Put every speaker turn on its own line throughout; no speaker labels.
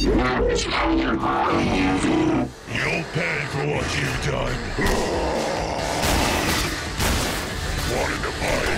You'll pay for what you've done. Wanted to fight?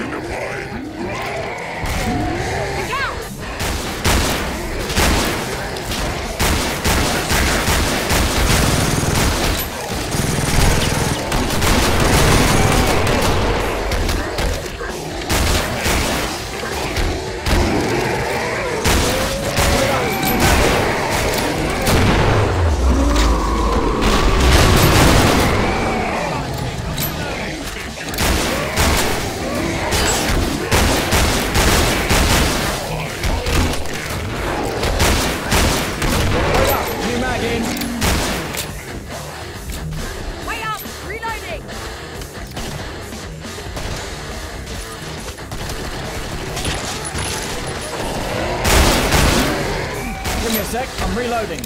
Enemy. Sec, I'm reloading.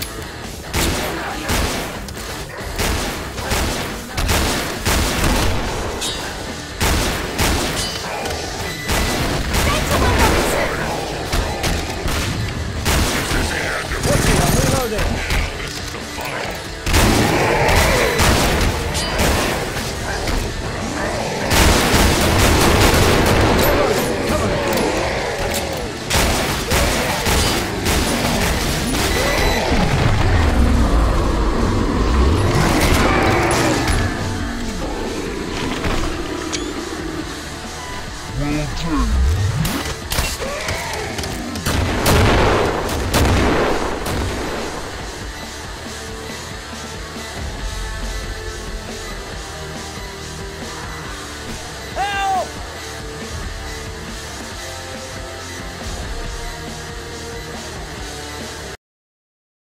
Will do.